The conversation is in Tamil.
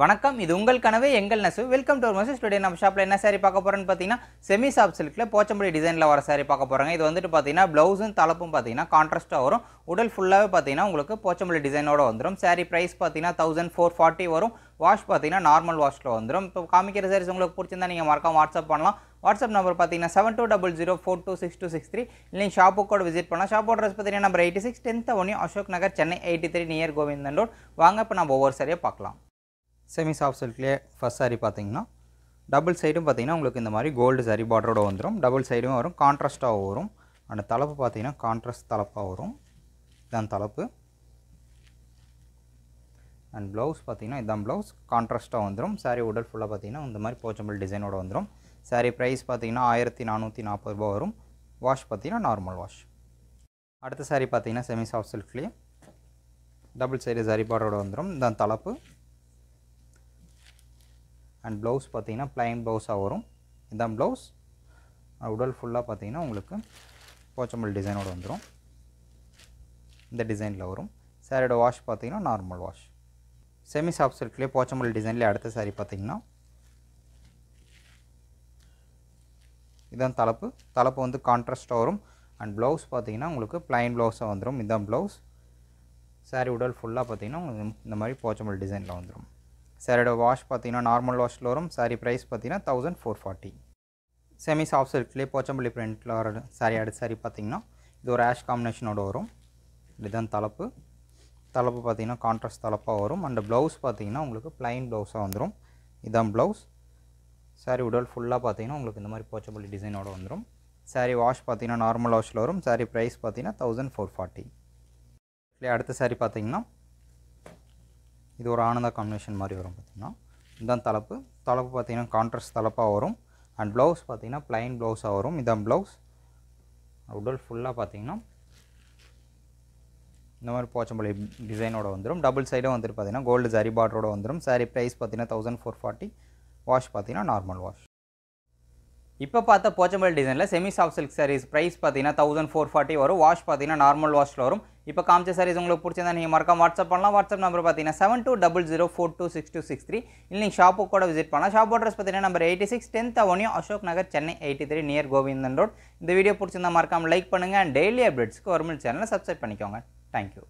வணக்கம் இது உங்கள் கனவு எங்கள் நெசு வெல்கம் டு மெசேஜ் டுடே நம்ம ஷாப்பில் என்ன சாரி பார்க்க போகிறோன்னு பார்த்தீங்கன்னா செமி சாப் சில்கில் போச்சம்படி டிசைனில் வர சாரி பார்க்க போகிறாங்க இது வந்துட்டு பார்த்தீங்கன்னா ப்ளவுஸும் தலப்பும் பார்த்தீங்கன்னா கான்ட்ராஸ்ட்டாக வரும். உடல் ஃபுல்லாகவே பார்த்தீங்கன்னா உங்களுக்கு போச்சம்பள்ளி டிசைனோட வந்துடும் சாரி ப்ரைஸ் பார்த்தீங்கன்னா தௌசண்ட் ஃபோர் ஃபார்ட்டி வரும். வாஷ் பார்த்தீங்கன்னா நார்மல் வாஷில் வந்துடும் இப்போ காமிக்கிற சாரீஸ் உங்களுக்கு பிடிச்சிருந்தா நீங்கள் மறக்காம வாட்ஸ்அப் பண்ணலாம். வாட்ஸ்அப் நம்பர் பார்த்தீங்கன்னா seven two double zero four two six two six three இல்லை ஷாப்புக்கு கூட விசிட் பண்ணலாம். ஷாப் அட்ரஸ் பார்த்தீங்கன்னா number eighty six tenth avenue Ashok Nagar Chennai eighty three near Govindan road வாங்க இப்போ நம்ம ஒவ்வொரு சாரியாக பார்க்கலாம். செமி சாஃப்ட் சில்க்லேயே ஃபஸ்ட் saree பார்த்தீங்கன்னா டபுள் சைடும் பார்த்தீங்கன்னா உங்களுக்கு இந்த மாதிரி கோல்டு saree பார்டரோட வந்துடும் டபுள் சைடும் வரும் கான்ட்ராஸ்ட்டாக வரும். அந்த தலைப்பு பார்த்தீங்கன்னா கான்ட்ராஸ்ட் தலைப்பாக வரும். இதான் தலைப்பு அண்ட் ப்ளவுஸ் பார்த்தீங்கன்னா இதான் ப்ளவுஸ் கான்ட்ராஸ்ட்டாக வந்துடும் சாரீ உடல் ஃபுல்லாக பார்த்தீங்கன்னா இந்த மாதிரி போச்சம்பிள் டிசைனோட வந்துடும் saree ப்ரைஸ் பார்த்தீங்கன்னா ஆயிரத்தி நானூற்றி நாற்பது ரூபா வரும். வாஷ் பார்த்தீங்கன்னா நார்மல் வாஷ் அடுத்த saree பார்த்தீங்கன்னா செமி சாஃப்ட் சில்க்லேயே டபுள் சைடு saree பார்டரோட வந்துடும் இதான் தலைப்பு அண்ட் ப்ளவுஸ் பார்த்தீங்கன்னா ப்ளைன் ப்ளவுஸாக வரும். இதான் ப்ளவுஸ் உடல் ஃபுல்லாக பார்த்தீங்கன்னா உங்களுக்கு போச்சம்பல் டிசைனோடு வந்துடும் இந்த டிசைனில் வரும். சாரியோட வாஷ் பார்த்தீங்கன்னா நார்மல் வாஷ் செமி சாஃப்ட் சில்க்லேயே போச்சம்பல் டிசைன்லேயே அடுத்த சாரி பார்த்தீங்கன்னா இதான் தலைப்பு. தலைப்பு வந்து கான்ட்ராஸ்ட்டாக வரும். அண்ட் ப்ளவுஸ் பார்த்தீங்கன்னா உங்களுக்கு ப்ளைன் ப்ளவுஸாக வந்துடும் இதுதான் ப்ளவுஸ் சாரி உடல் ஃபுல்லாக பார்த்தீங்கன்னா இந்த மாதிரி போச்சம்பல் டிசைனில் வந்துடும் சாரியோட வாஷ் பார்த்தீங்கன்னா நார்மல் வாஷில் வரும். சாரீ ப்ரைஸ் பார்த்தீங்கன்னா thousand four forty semi soft சில்க்லேயே Pochampalli பிரிண்டில் வர சாரீ அடுத்த சாரீ பார்த்தீங்கன்னா இது ஒரு ஆஷ் காம்பினேஷனோட வரும். இதுதான் தலைப்பு. தலைப்பு பார்த்தீங்கன்னா கான்ட்ராஸ்ட் தலைப்பாக வரும். அண்ட் ப்ளவுஸ் பார்த்தீங்கன்னா உங்களுக்கு ப்ளைன் ப்ளவுஸாக வந்துடும் இதுதான் ப்ளவுஸ் சாரீ உடல் ஃபுல்லாக பார்த்தீங்கன்னா உங்களுக்கு இந்த மாதிரி போச்சம்பள்ளி டிசைனோட வந்துடும் சாரீ வாஷ் பார்த்தீங்கன்னா நார்மல் வாஷில் வரும். சாரீ ப்ரைஸ் பார்த்தீங்கன்னா தௌசண்ட் ஃபோர் ஃபார்ட்டி அடுத்த சாரீ பார்த்தீங்கன்னா இது ஒரு ஆனந்தா காம்பினேஷன் மாதிரி வரும் பார்த்திங்கன்னா. இதுதான் தலைப்பு. தலைப்பு பார்த்திங்கன்னா கான்ட்ராஸ்ட் தலைப்பாக வரும். அண்ட் ப்ளவுஸ் பார்த்திங்கன்னா ப்ளைன் ப்ளவுஸாக வரும். இதான் ப்ளவுஸ் உடல் ஃபுல்லாக பார்த்திங்கன்னா இந்த மாதிரி போச்சம்பள்ளி டிசைனோட வந்துடும் டபுள் சைடும் வந்துட்டு பார்த்திங்கன்னா கோல்டு ஜரி பார்டரோட வந்துடும் சாரி ப்ரைஸ் பார்த்திங்கன்னா தௌசண்ட் ஃபோர் ஃபார்ட்டி வாஷ் பார்த்திங்கன்னா நார்மல் வாஷ் இப்போ பார்த்த போச்சம்பல் டிசைனில் semi soft silk saris price பார்த்தீங்கன்னா தௌசண்ட் ஃபோர் ஃபார்ட்டி வரும். வாஷ் பார்த்தீங்கன்னா நார்மல் வாஷில் வரும். இப்போ காமிச்ச சாரீஸ் உங்களுக்கு பிடிச்சிருந்தா நீங்கள் மறக்காம வாட்ஸ்அப் பண்ணலாம். வாட்ஸ்அப் நம்பர் பார்த்தீங்கன்னா seven two double zero four two six two six three இல்லை நீங்கள் ஷாப்புக்கு கூட விசிட் பண்ணலாம். ஷாப் அட்ரஸ் பார்த்தீங்கன்னா number eighty six tenth avenue Ashok Nagar Chennai eighty three near Govindan road இந்த வீடியோ பிடிச்சிருந்தா மறக்காம லைக் பண்ணுங்கள் அண்ட் டெய்லி அப்டேட்ஸ்க்கு கவர்மெண்ட் சேனலை சப்ஸ்கிரைப் பண்ணிக்கோங்க. Thank you